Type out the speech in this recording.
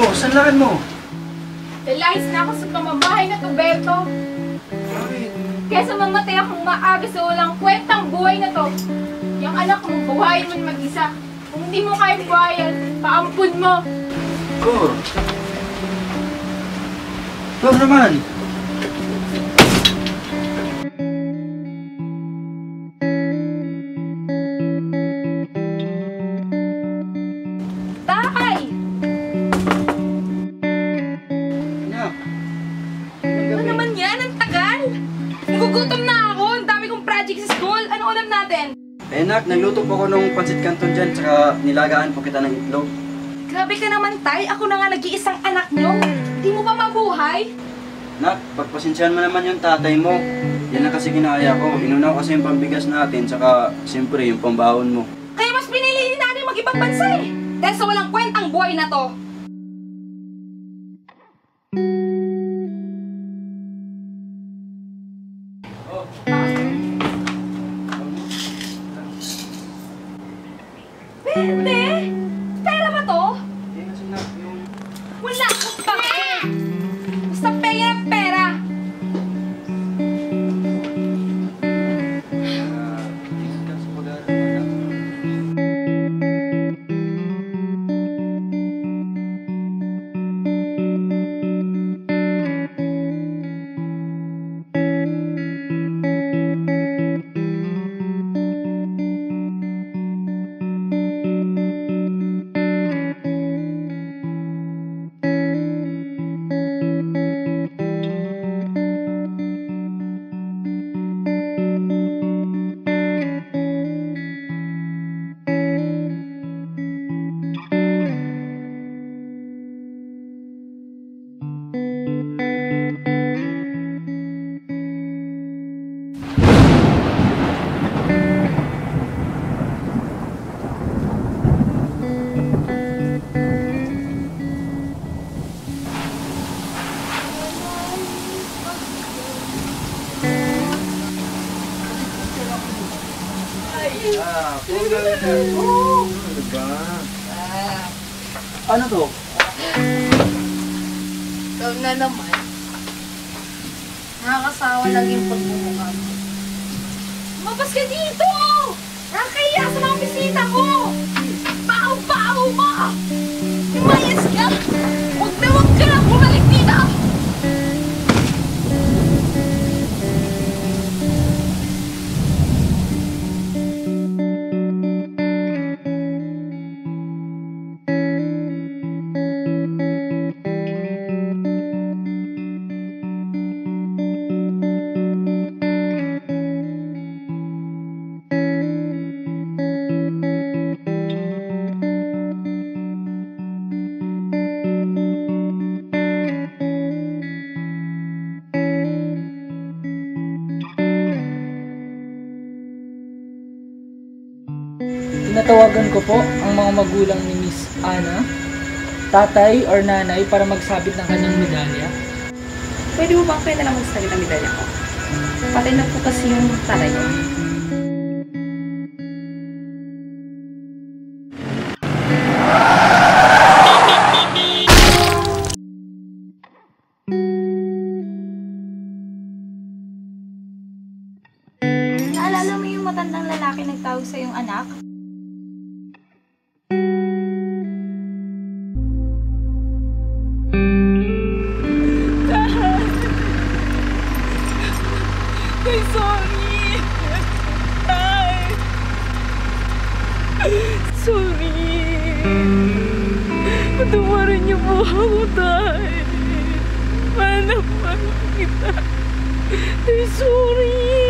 lakad mo? Lalahis na ako sa pamabahay na to, Berto. Bakit? Kesa mamatay akong maaga sa walang kwentang buhay na to. Yung anak mo, buhayin mo mag-isa. Kung hindi mo kaya buhayan, paampun mo. Kor. Kor naman. Ulam natin? Eh, nak, nagluto po ako ng pansit canton dyan, tsaka nilagaan po kita ng itlog. Grabe ka naman, Tay! Ako na nga nag-iisang anak nyo! Di mo pa mabuhay? Nak, pagpasensyahan mo naman yung tatay mo. Yan na kasi ginaya ko. Inuna ko kasi yung pambigas natin, tsaka siyempre yung pambahon mo. Kaya mas pinili ni natin mag-ibang bansa eh! Dahil sa walang kwentang buhay na to! Pwede! Ah, gawin na. Ano ba? Ano to? Ikaw na naman. Nakakasawa lang yung pagmumukha mo. Mabas ka dito! Tinatawagan ko po ang mga magulang ni Miss Ana, tatay or nanay para magsabit ng kanyang medalya. Pwede mo bang pwede lang magsalit ang medalya ko? Patay na po kasi yung tatay ko. Naalala mo yung matandang lalaki nagtawag sa yung anak? They saw me. Tay. Sorry. Patawarin niyo po ako, Tay. Mahal sorry.